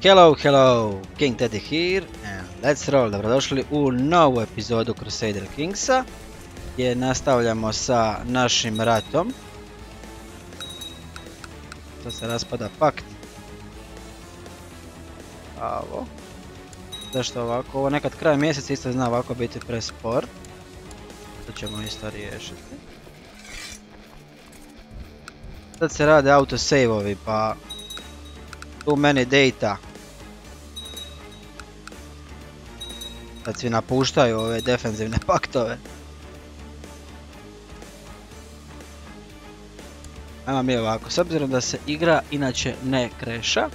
Hello, hello, King Teddy here and let's roll, dobrodošli u novu epizodu Crusader Kingsa gdje nastavljamo sa našim ratom. To se raspada pakt. Ovo. Zašto ovako? Ovo nekad kraj mjeseca isto zna ovako biti prespor. To ćemo isto riješiti. Sad se rade autosave-ovi pa... Tu meni data. Sad svi napuštaju ove defensivne paktove. Ajmo mi ovako, s obzirom da se igra inače ne kreša.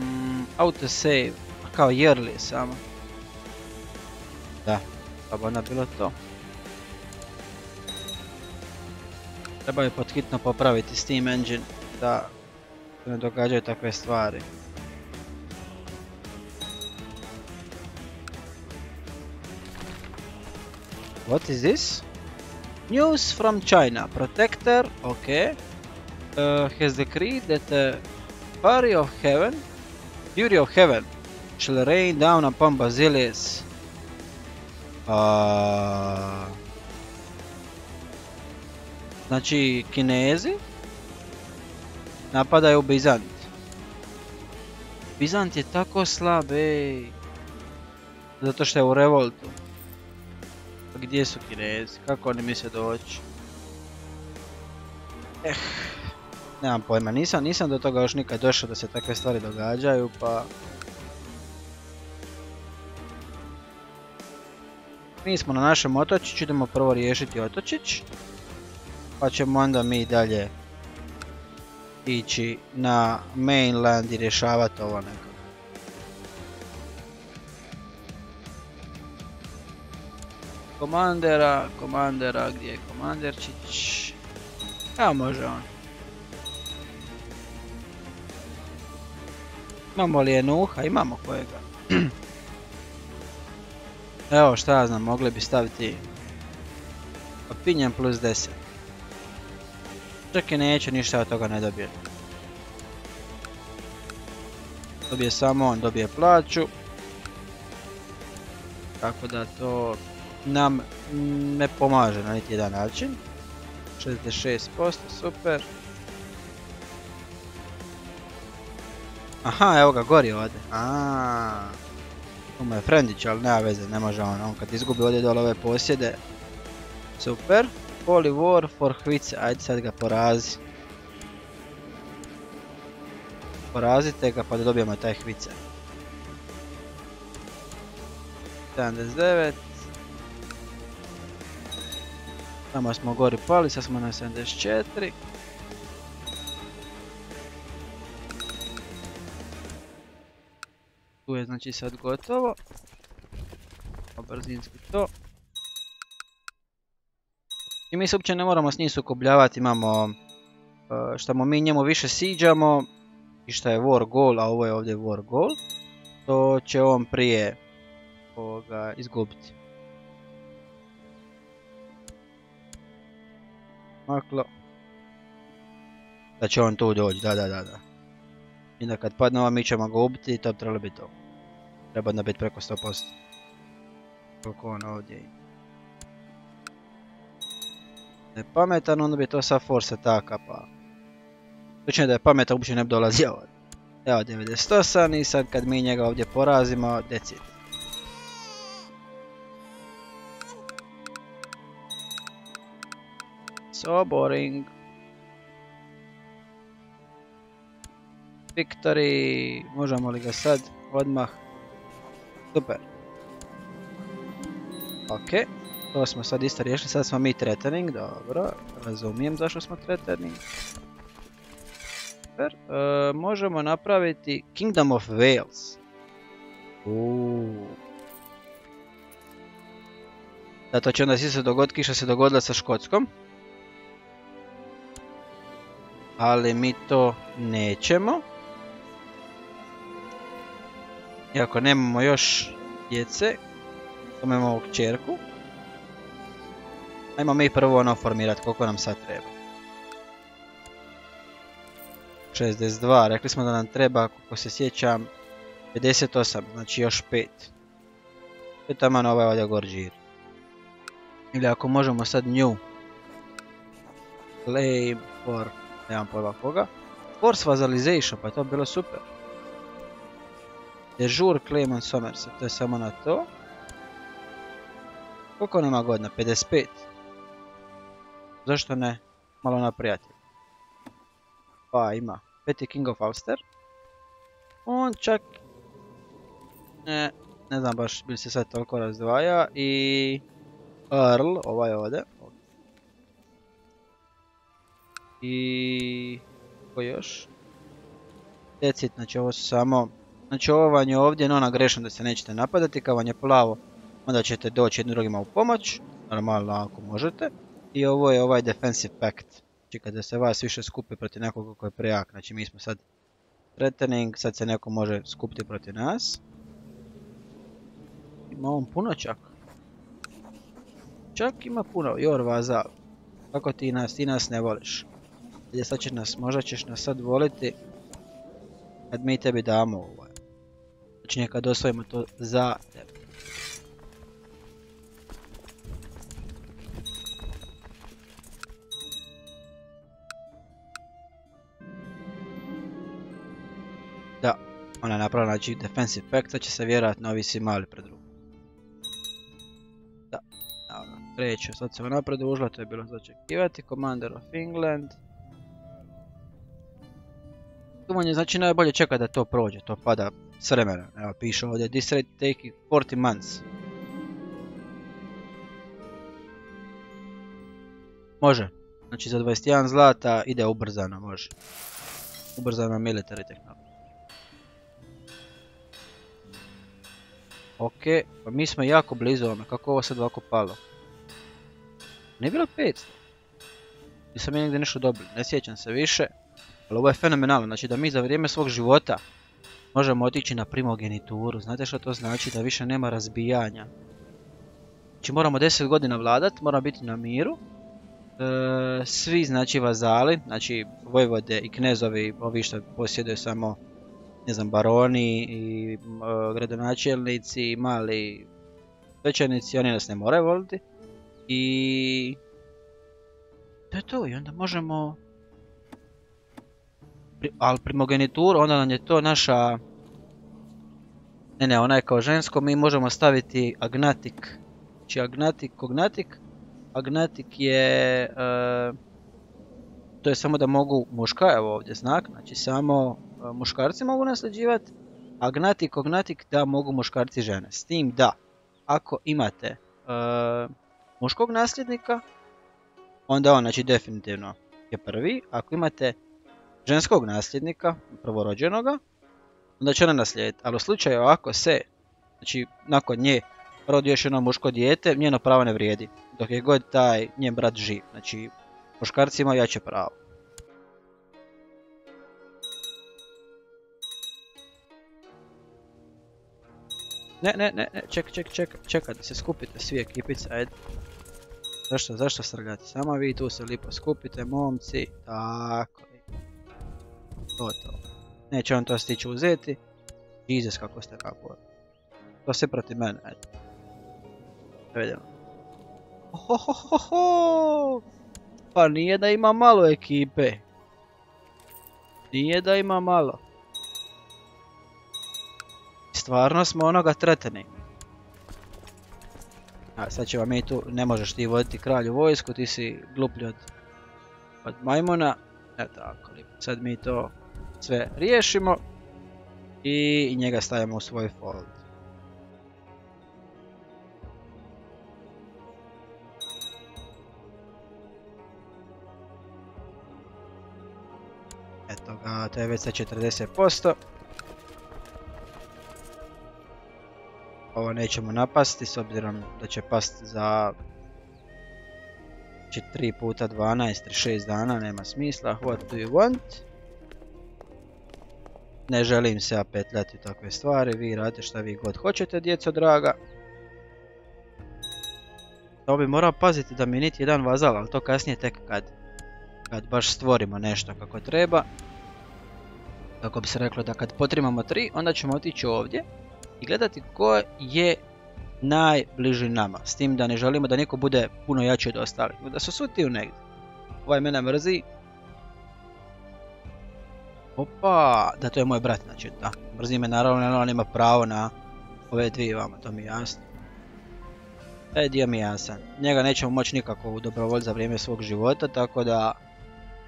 Mm, autosave, kao yearly samo. Da, pa bi onda bilo to. Treba je podhitno popraviti Steam Engine da ne događaju takve stvari. What is this? News from China. Protector, okay. Uh, has decreed that the fury of heaven, fury of heaven, shall rain down upon Basileus. Uh, znači, Kinezi napadaju Bizant. Bizant je tako slab, ej. Zato što je u revoltu. Pa gdje su Kinezi? Kako oni misle doći? Eh, nemam pojma, nisam, nisam do toga još nikad došao da se takve stvari događaju, pa... Mi smo na našem otočiću, idemo prvo riješiti otočić. Pa ćemo onda mi dalje ići na mainland i rješavati ovo neko. Komandera, komandera, gdje je komanderčić? Evo može on. Imamo li je nuha? Imamo kojega. Evo šta ja znam, mogli bi staviti opinjen plus 10. Čak i neće, ništa od toga ne dobije. Dobije samo on, dobije plaću. Tako da to nam ne pomaže na niti jedan način. 66%, super. Aha, evo ga, gori ovdje. Aaaa. Tu je frendić, ali nema veze, ne može on. On kad izgubi ovdje dole ove posjede. Super. Holy War for Hvice, ajde sad ga porazi. Porazite ga pa da dobijemo taj Hvice. 79. Tamo smo gori pali, sad smo na 74. Tu je znači sad gotovo. Brzinski to. I mi se uopće ne moramo s njim sukobljavati, imamo šta mu mi njemu više siđamo i šta je war goal, a ovo je ovdje war goal, to će on prije ovoga izgubiti. Maklo. Da će on tu doći, da, da, da, da. I da kad padne ova mi ćemo ga ubiti i to bi trebalo biti to. Treba da biti preko 100%. Koliko on ovdje ima. Da je pametan, onda bi to sa force taka pa... Točno da je pametan, uopće ne bi dolazio. Evo 98 i sad kad mi njega ovdje porazimo, that's So boring. Victory, možemo li ga sad odmah? Super. Ok, to smo sad isto riješili, sad smo mi threatening, dobro, razumijem zašto smo threatening. Super, e, možemo napraviti Kingdom of Wales. Uuuu. Da, to će onda svi se dogoditi, kiša se dogodila sa Škotskom. Ali mi to nećemo. Iako nemamo još djece, samo imamo ovog čerku. Ajmo mi prvo ono formirati koliko nam sad treba. 62, rekli smo da nam treba, ako se sjećam, 58, znači još 5. To je tamo ovaj ovdje gorđir. Ili ako možemo sad nju. Claim for, nemam pojma koga. Force Vazalization, pa je to bilo super. Dežur Claim on Somerset, to je samo na to. Koliko nema godina? 55. Zašto ne? Malo na prijatelj. Pa ima. Peti King of Ulster. On čak... Ne, ne znam baš bi se sad toliko razdvaja. I... Earl, ovaj ovdje. I... Ko još? Decit, znači ovo su samo... Znači ovo vam je ovdje no grešno da se nećete napadati, kao vam je plavo onda ćete doći jednim drugima u pomoć, normalno ako možete. I ovo je ovaj defensive pact, znači kada se vas više skupi protiv nekoga koji je prejak, znači mi smo sad threatening, sad se neko može skupiti protiv nas. Ima on puno čak. Čak ima puno, your vazal. Kako ti nas, ti nas ne voliš. Gdje sad će nas, možda ćeš nas sad voliti kad mi tebi damo ovaj. Znači nekad osvojimo to za tebe. Ona je napravila znači defensive pact, sad će se vjerojatno ovi svi mali pred drugom. Da, ono, kreće, sad se ona produžila, to je bilo začekivati. Commander of England. Tumanje znači najbolje čeka da to prođe, to pada s vremena. Evo piše ovdje, this rate taking 40 months. Može. Znači za 21 zlata ide ubrzano, može. Ubrzano military technology. Ok, pa mi smo jako blizu ovome, kako ovo sad ovako palo? Nije bilo 500. Nisam mi negdje nešto dobili, ne sjećam se više. Ali ovo je fenomenalno, znači da mi za vrijeme svog života možemo otići na primogenituru. Znate što to znači? Da više nema razbijanja. Znači moramo 10 godina vladat, moramo biti na miru. E, svi znači vazali, znači vojvode i knezovi, ovi što posjeduju samo ne znam, baroni i gradonačelnici i mali svećenici, oni nas ne moraju voliti. I to je to i onda možemo ali primogenitur, onda nam je to naša ne ne, ona je kao žensko, mi možemo staviti agnatik znači agnatik, kognatik agnatik je e, to je samo da mogu muška, evo ovdje znak, znači samo E, muškarci mogu nasljeđivati, a gnatik kognatik da mogu muškarci žene. S tim da, ako imate e, muškog nasljednika, onda on znači definitivno je prvi. Ako imate ženskog nasljednika, prvorođenoga, onda će ona naslijediti. Ali u slučaju ako se, znači nakon nje rodi još jedno muško dijete, njeno pravo ne vrijedi. Dok je god taj njen brat živ. Znači muškarci imaju jače pravo. Ne, ne, ne, ne, čekaj, čekaj, čekaj, čekaj da se skupite svi ekipice, ajde. Zašto, zašto srgati? Samo vi tu se lipo skupite, momci, tako. To to. Neće on to stići uzeti. Jesus kako ste kako. To se protiv mene, ajde. Da vidimo. Ohohoho! Pa nije da ima malo ekipe. Nije da ima malo stvarno smo onoga treteni. A sad ćemo mi tu, ne možeš ti voditi kralju vojsku, ti si gluplji od, od majmuna. E tako, sad mi to sve riješimo i njega stavimo u svoj fold. Eto ga, to je već sa 40%. Ovo nećemo napasti s obzirom da će past za 3 puta 12, 36 dana, nema smisla. What do you want? Ne želim se apetljati takve stvari, vi radite šta vi god hoćete, djeco draga. To bi morao paziti da mi niti jedan vazal, ali to kasnije tek kad, kad baš stvorimo nešto kako treba. kako bi se reklo da kad potrimamo tri, onda ćemo otići ovdje i gledati ko je najbliži nama. S tim da ne želimo da neko bude puno jači od ostalih, da su svi ti u negdje. Ovaj mene mrzi. Opa, da to je moj brat, znači da. Mrzi me naravno, on ima pravo na ove dvije vama, to mi je jasno. Taj dio mi je jasan. Njega nećemo moći nikako u dobrovolj za vrijeme svog života, tako da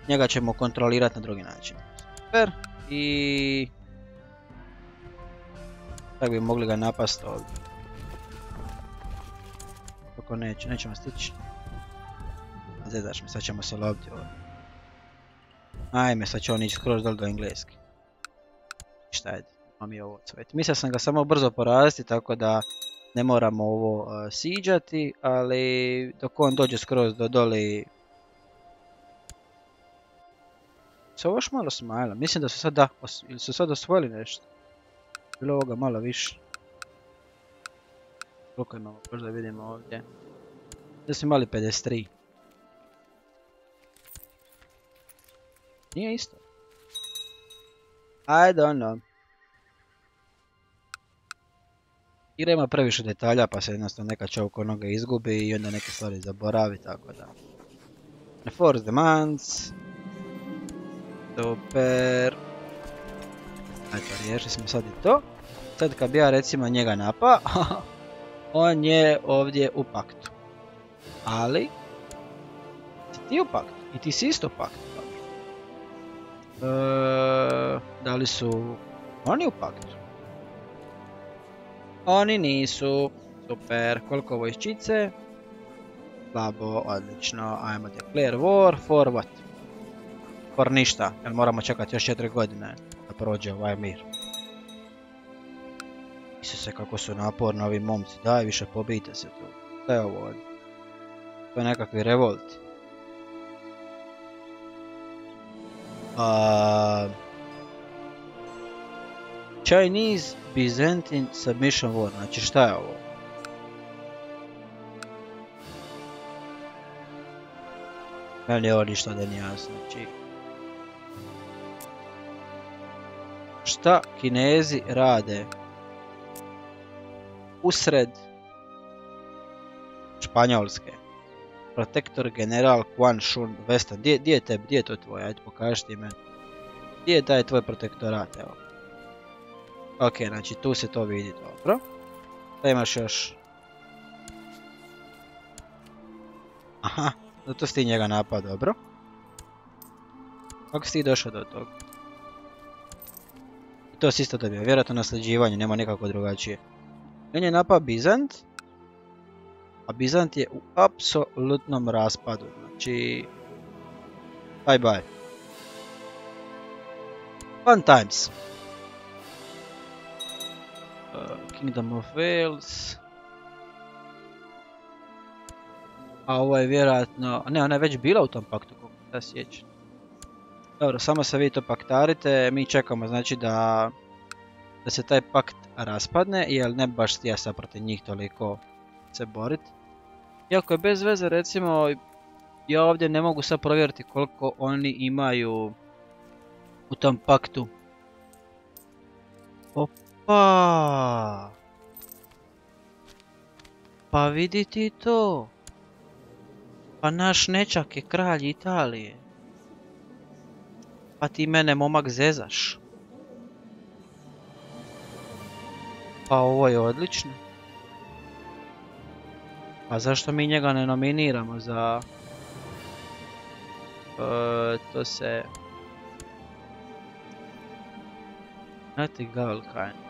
njega ćemo kontrolirati na drugi način. Super. I... Tako bi mogli ga napast ovdje. Kako neće, nećemo stići. Zezaš mi, sad ćemo se loviti ovdje. Ajme, sad će on ići skroz dol do engleski. Šta je, mam je ovo cvet. Sam ga samo brzo poraziti, tako da ne moramo ovo uh, siđati, ali dok on dođe skroz do doli... Se ovo još malo smajla, mislim da su sad da, ili su sad osvojili nešto. Bilo ovoga malo više. Koliko imamo, možda vidimo ovdje. Da smo imali 53. Nije isto. I don't know. Igra ima previše detalja pa se jednostavno neka čovjek onoga izgubi i onda neke stvari zaboravi tako da. Force demands. Super. Eto, riješili smo sad i to. Sad kad bi ja recimo njega napa, on je ovdje u paktu. Ali, si ti u paktu i ti si isto u paktu. E, da li su oni u paktu? Oni nisu. Super, koliko vojčice? Slabo, odlično. Ajmo declare war, for what? For ništa, jer moramo čekati još 4 godine da prođe ovaj mir. se kako su naporni ovi momci, daj više pobijte se tu. Šta je ovo? To je nekakvi revolt. Uh, Chinese Byzantine Submission War, znači šta je ovo? Meni je ovo ništa da nije jasno, znači... Šta kinezi rade usred Španjolske? Protektor general Quan Shun Weston, gdje je tebi, gdje je to tvoje, ajde pokaži ti meni. Gdje je taj tvoj protektorat, evo. Ok, znači tu se to vidi dobro. Da imaš još. Aha, zato si ti njega napad, dobro. Kako si ti došao do toga? To si isto dobio, vjerojatno nasljeđivanje, nema nikako drugačije. On je napad Bizant. A Bizant je u apsolutnom raspadu, znači... Bye bye. Fun times. Kingdom of Wales. A ovo je vjerojatno... Ne, ona je već bila u tom paktu, kako da sjećam. Dobro, samo se vi to paktarite, mi čekamo znači da, da se taj pakt raspadne, jer ne baš ja sad protiv njih toliko se borit. Iako je bez veze, recimo, ja ovdje ne mogu sad provjeriti koliko oni imaju u tom paktu. Pa. Pa vidi ti to. Pa naš nečak je kralj Italije. Pa ti mene momak zezaš. Pa ovo je odlično. Pa zašto mi njega ne nominiramo za... E, to se... Znate Galkind.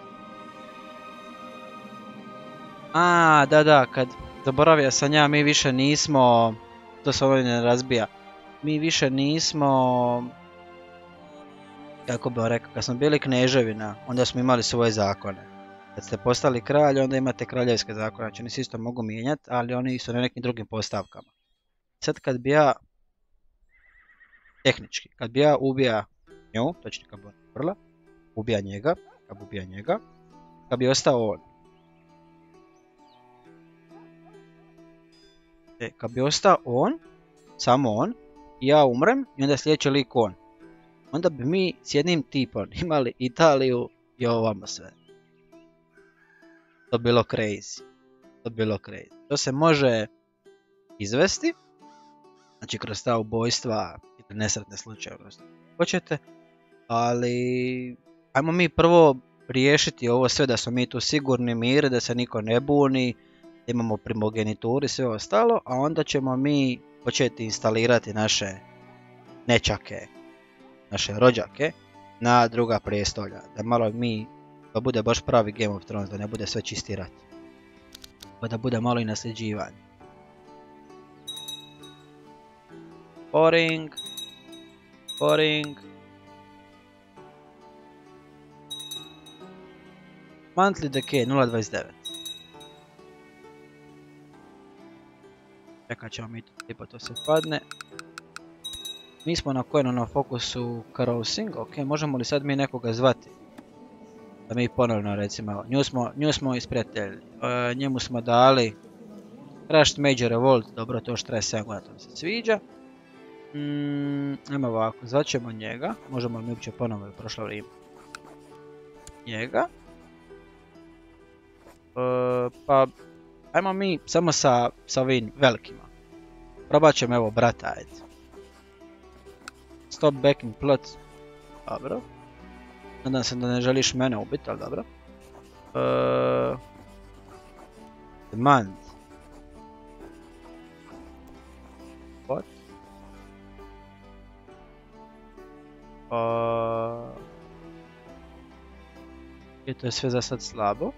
A, da, da, kad zaboravio sam ja, mi više nismo, to se ovdje ne razbija, mi više nismo, kako bih rekao, kad smo bili kneževina, onda smo imali svoje zakone. Kad ste postali kralj, onda imate kraljevske zakone, znači oni se isto mogu mijenjati, ali oni su na nekim drugim postavkama. Sad kad bi ja, tehnički, kad bi ja ubija nju, točno kad bi on ubija njega, kad bi ubija njega, kad bi ostao on, kad bi ostao on, samo on, ja umrem i onda sljedeći lik on. onda bi mi s jednim tipom imali Italiju i ovamo sve. To bi bilo crazy. To bi bilo crazy. To se može izvesti, znači kroz ta ubojstva ili nesretne slučaje, hoćete, ali ajmo mi prvo riješiti ovo sve da smo mi tu sigurni mir, da se niko ne buni, da imamo primogenituri i sve ostalo, a onda ćemo mi početi instalirati naše nečake, naše rođake na druga prijestolja. Da malo mi, da bude baš pravi Game of Thrones, da ne bude sve čisti rat. Pa da bude malo i nasljeđivanje. Boring. Boring. Monthly Decay 0.29. Čekat ćemo mi to, to se padne. Mi smo na kojem na fokusu Carousing, ok, možemo li sad mi nekoga zvati? Da mi ponovno recimo, nju smo, nju smo isprijatelji, e, njemu smo dali Crashed Major Revolt, dobro to što 47 godina, to mi se sviđa. Mm, ovako, zvaćemo njega, možemo li mi uopće ponovno u prošlo vrijeme. Njega. E, pa, ajmo mi samo sa, sa ovim velikima. Probat ćemo evo brata, ajde. Stop backing plot. Dobro. Nadam se da ne želiš mene ubiti, ali dobro. Uh, demand. What? Uh, je to je sve za sad slabo.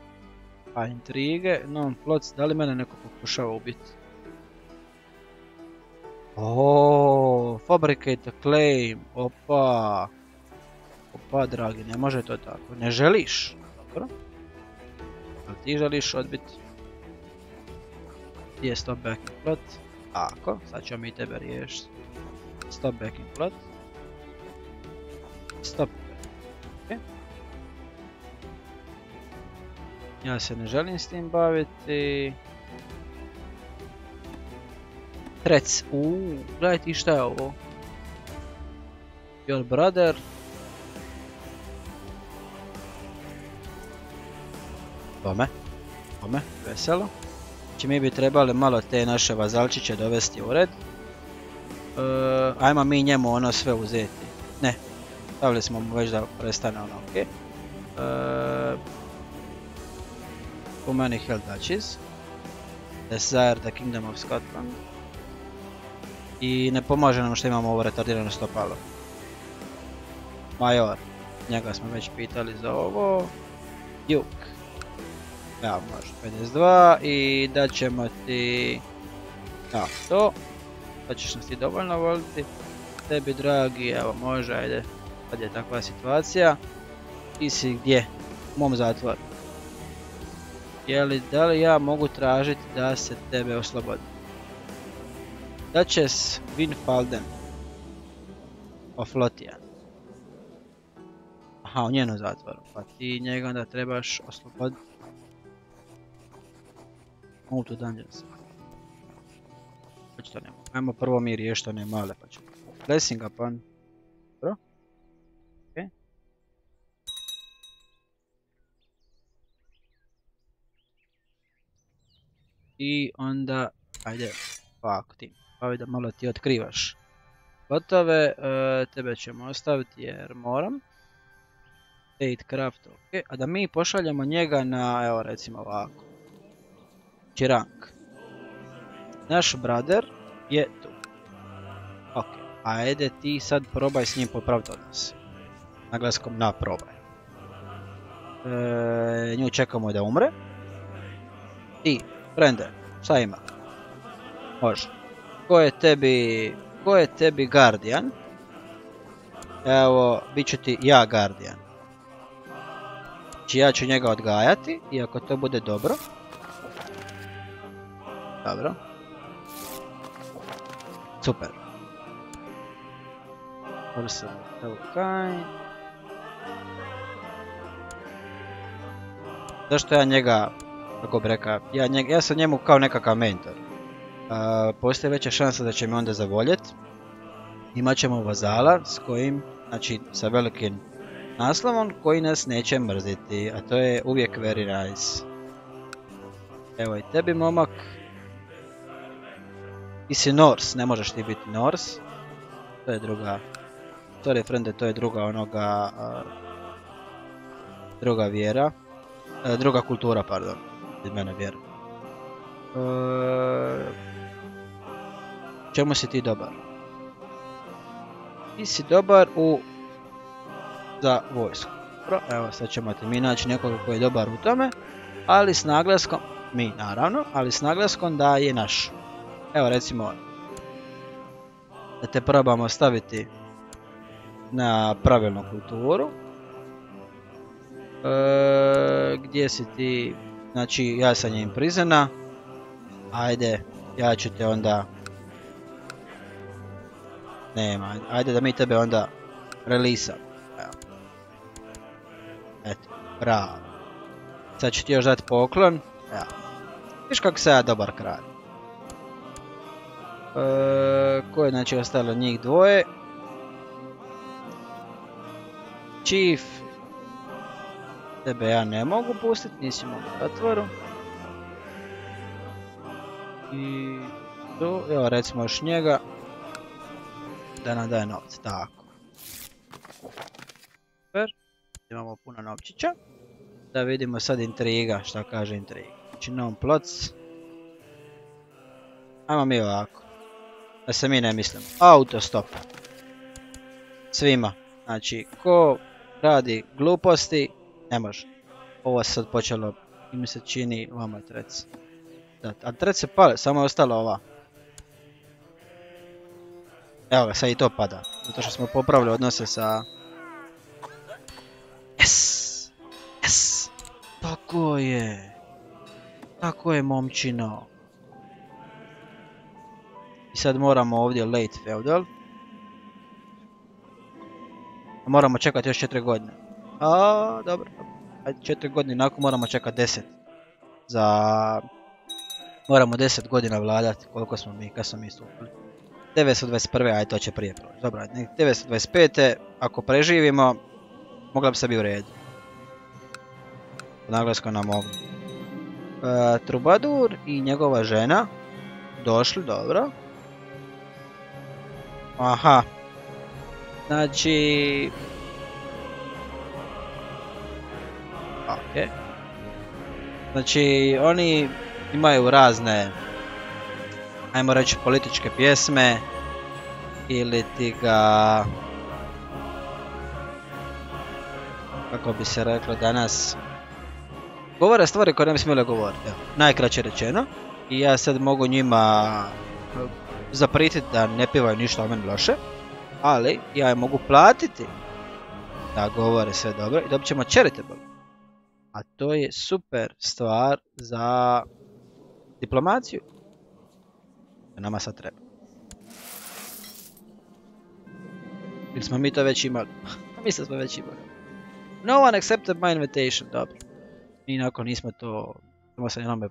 A intrige, non plots, da li mene neko pokušava ubiti? O, fabricate a claim, opa. Opa, dragi, ne može to tako. Ne želiš? Dobro. Ali ti želiš odbiti? Gdje je stop backing plot? Ako, sad ćemo mi tebe riješiti. Stop backing plot. Stop. Ja se ne želim s tim baviti. Trec. Uuu, gledaj ti šta je ovo. Your brother. Bome. Bome, veselo. Znači mi bi trebali malo te naše vazalčiće dovesti u red. E, ajmo mi njemu ono sve uzeti. Ne, stavili smo mu već da prestane ono, ok. E, u many Hell Duchies. Desire the Kingdom of Scotland i ne pomaže nam što imamo ovo retardirano stopalo. Major, njega smo već pitali za ovo. Duke. Ja, može 52 i dat ćemo ti... Ja, to. Pa ćeš nas ti dovoljno voliti. Tebi dragi, evo može, ajde. Kad je takva situacija. Ti si gdje? U mom zatvoru. Jeli, da li ja mogu tražiti da se tebe oslobodi? Duchess Winfalden of. Aha, u njenu zatvoru. Pa ti njega onda trebaš osloboditi. Move to dungeons. Očito nema. Ajmo prvo mi riješiti one male pa ćemo. Blessing upon. Dobro. Okay. I onda, ajde, ovako tim pa da malo ti otkrivaš. Gotove, e, tebe ćemo ostaviti jer moram. State craft, ok. A da mi pošaljemo njega na, evo recimo ovako. Čirank. Naš brother je tu. Ok, ajde ti sad probaj s njim popraviti odnos. Naglaskom na probaj. E, nju čekamo da umre. I, frende, šta ima? Može ko je tebi, ko je tebi Guardian? Evo, bit ću ti ja Guardian. Znači ja ću njega odgajati i ako to bude dobro. Dobro. Super. Zašto ja njega, kako bi rekao, ja, ja sam njemu kao nekakav mentor postoji veća šansa da će me onda zavoljet. Imat ćemo vazala s kojim znači sa velikim naslovom koji nas neće mrziti, a to je uvijek very nice. Evo i tebi momak. Ti si Norse, ne možeš ti biti Norse. To je druga... Sorry frende, to je druga onoga... druga vjera. E, druga kultura, pardon. Iz mene vjera. E, čemu si ti dobar? Ti si dobar u... Za vojsku. Evo sad ćemo ti mi naći nekoga koji je dobar u tome. Ali s naglaskom... Mi naravno, ali s naglaskom da je naš. Evo recimo da te probamo staviti na pravilnu kulturu. E, gdje si ti, znači ja sam njim prizena, ajde ja ću te onda, nema, ajde da mi tebe onda release Eto, bravo. Sad ću ti još dati poklon, evo. Viš kako se ja dobar kralj. E, ko je znači ostalo njih dvoje? Chief. Tebe ja ne mogu pustiti, nisi mogu zatvoru. I tu, evo recimo još njega. Da nam daje novce, tako. Super. Imamo puno novčića. Da vidimo sad intriga, šta kaže intriga. Znači non plots. Ajmo mi ovako. Da se mi ne mislimo. Autostop. Svima. Znači, ko radi gluposti, ne može. Ovo se sad počelo i mi se čini, vama je trec. Da, a trec se pale, samo je ostala ova. Evo ga, sad i to pada. Zato što smo popravili odnose sa... Yes! Yes! Tako je! Tako je, momčino. Sad moramo ovdje late feudal. Moramo čekati još 4 godine. A, dobro. Ajde 4 godine nakon moramo čekati 10. Za... Moramo 10 godina vladati koliko smo mi, kad smo mi stupili. 921. ajde to će prije proći. Dobro, 925. ako preživimo, mogla bi se bi u redu. Naglasko nam mogu. E, Trubadur i njegova žena došli, dobro. Aha. Znači... Ok. Znači, oni imaju razne, ajmo reći, političke pjesme. Ili ti ga... Kako bi se reklo danas... Govore stvari koje ne bi smjeli govoriti. najkraće rečeno. I ja sad mogu njima zaprititi da ne pivaju ništa o meni loše, ali ja je mogu platiti da govore sve dobro i dobit ćemo charitable. A to je super stvar za diplomaciju. Nama sad treba. Ili smo mi to već imali? Mislim smo već imali. No one accepted my invitation, dobro. Mi nakon nismo to, samo sam jednome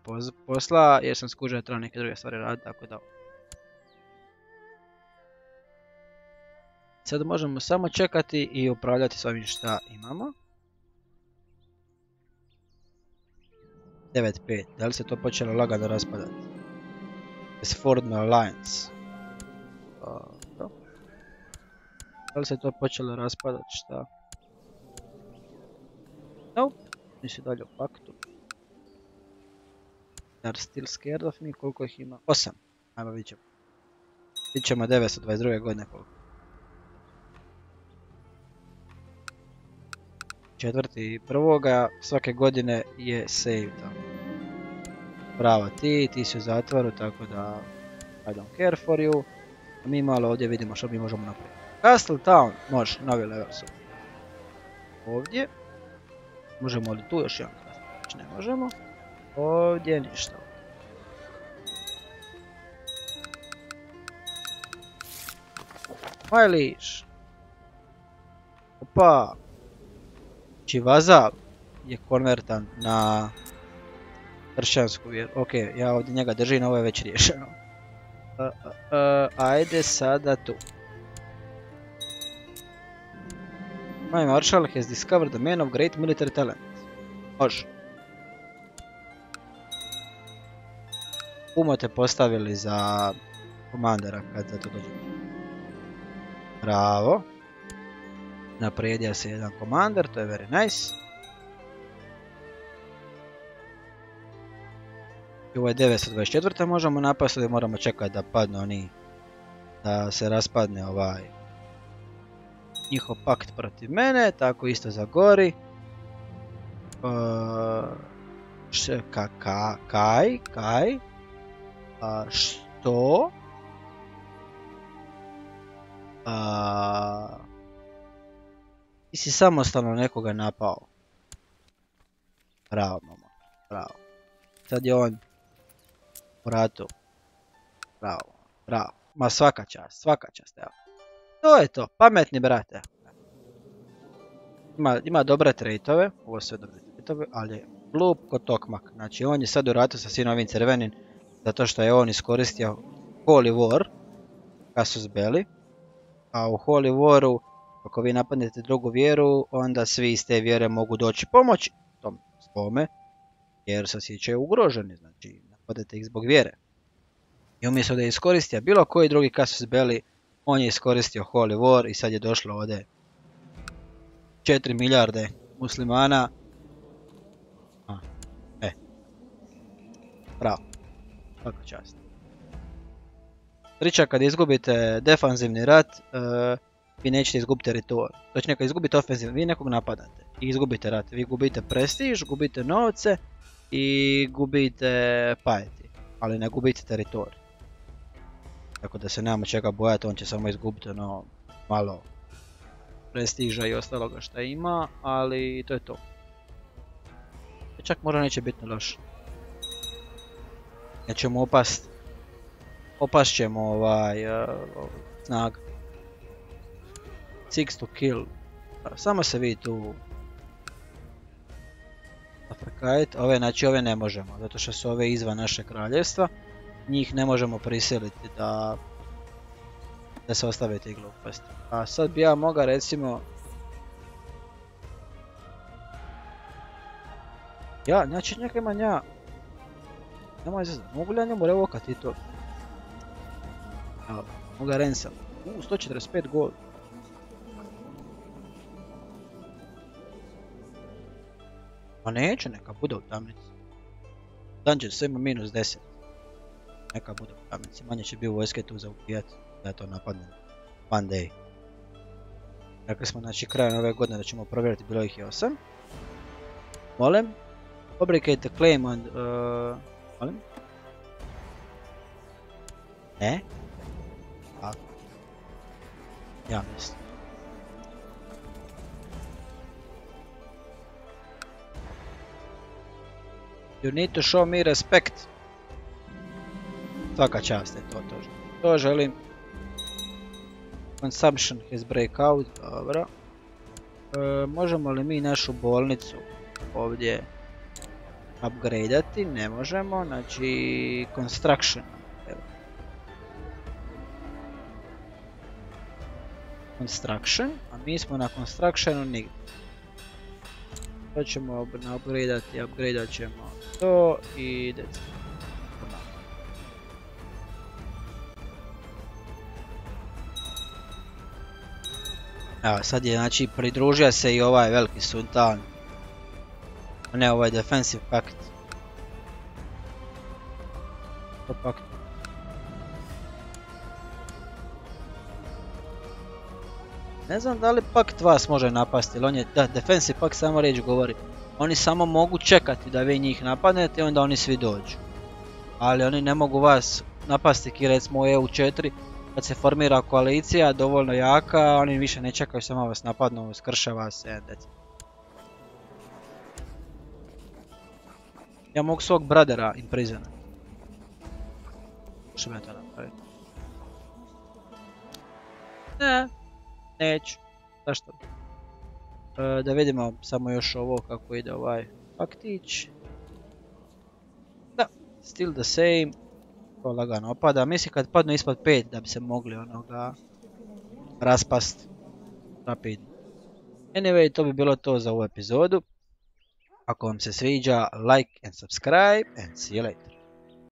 posla, jer sam skužio da treba neke druge stvari raditi, tako da Sad možemo samo čekati i upravljati s ovim šta imamo. 9.5. Da li se to počelo lagano raspadati? S Ford Alliance. Da li se to počelo raspadati? Šta? Nope. Nisi dalje u paktu. Are still scared of me? Koliko ih ima? 8. Ajmo vidjet ćemo. Vidjet ćemo 922. godine koliko. Četvrti prvoga svake godine je save tamo. Bravo ti, ti si u zatvoru, tako da I don't care for you. A mi malo ovdje vidimo što mi možemo napraviti. Castle Town, može, novi level su. Ovdje. Možemo li tu još jedan Znači ne možemo. Ovdje ništa. Majliš. Opa. Znači vazal je konvertan na kršćansku vjeru. Ok, ja ovdje njega držim, ovo je već riješeno. ajde sada tu. My Marshal has discovered a man of great military talent. Može. Pumo te postavili za komandera kad za to dođe. Bravo. Naprijedio se jedan komander, to je very nice. I ovo je 924. možemo napasti ili moramo čekati da padne oni, da se raspadne ovaj njihov pakt protiv mene, tako isto za gori. Uh, ka, ka, kaj, kaj, što, a, ti si samostalno nekoga napao. Bravo, mama, bravo. Sad je on u ratu. Bravo, bravo. Ma svaka čast, svaka čast, evo. To je to, pametni brate. Ima, ima dobre trejtove, ovo sve dobre trejtove, ali je glup ko tokmak. Znači on je sad u ratu sa svim ovim crvenim, zato što je on iskoristio Holy War, Casus Belli. A u Holy Waru, ako vi napadnete drugu vjeru, onda svi iz te vjere mogu doći pomoći tom svome, jer se osjećaju ugroženi, znači napadate ih zbog vjere. I umjesto da je iskoristio bilo koji drugi Casus Belli, on je iskoristio Holy War i sad je došlo ovdje 4 milijarde muslimana. A, e. Bravo. Svaka čast. Priča kad izgubite defanzivni rat, uh, vi nećete izgubiti teritorij. Točnije kad izgubite ofenzivni, vi nekog napadate i izgubite rat. Vi gubite prestiž, gubite novce i gubite pajeti, ali ne gubite teritorij. Tako da se nemamo čega bojati, on će samo izgubiti ono malo prestiža i ostaloga što ima, ali to je to. E, čak možda neće biti loše. Nećemo opast. Opast ćemo ovaj uh, snag. Six to kill. Samo se vi tu Afrikajt. Ove, znači ove ne možemo, zato što su ove izvan naše kraljevstva njih ne možemo prisiliti da da se ostave ti gluposti. A sad bi ja mogao recimo Ja, znači njega ima nja Nemoj zezat, mogu li ja njemu revokati to? Evo, mogu ga rensam. U, 145 gol. Pa neće, neka bude u tamnici. Dungeon sve ima minus 10 neka budu pametni, manje će biti vojske tu za ubijat da to napadne one day. Rekli smo znači krajem ove godine da ćemo provjeriti, bilo ih je 8. Molim. Fabricate a claim on... Uh, molim? Ne? Ja mislim. You need to show me respect. Svaka čast je to, to, to želim. Consumption has breakout, dobro. E, možemo li mi našu bolnicu ovdje upgradeati? Ne možemo, znači construction. Construction, a mi smo na constructionu nigdje. To ćemo upgradeati, upgradeat ćemo to i decimo. Evo sad je znači pridružio se i ovaj veliki sultan. Ne ovaj defensive pact. To pakt. Ne znam da li pakt vas može napasti, ili on je, da, defensive pact samo riječ govori. Oni samo mogu čekati da vi njih napadnete i onda oni svi dođu. Ali oni ne mogu vas napasti ki recimo u EU4 kad se formira koalicija dovoljno jaka, oni više ne čekaju samo vas napadnu, skršava se, dec. Ja mogu svog bradera imprisona. Što me to napraviti? Ne, neću. Zašto? E, da vidimo samo još ovo kako ide ovaj faktić. Da, still the same to lagano opada. Mislim kad padnu ispod 5 da bi se mogli onoga raspast rapidno. Anyway, to bi bilo to za ovu epizodu. Ako vam se sviđa, like and subscribe and see you later.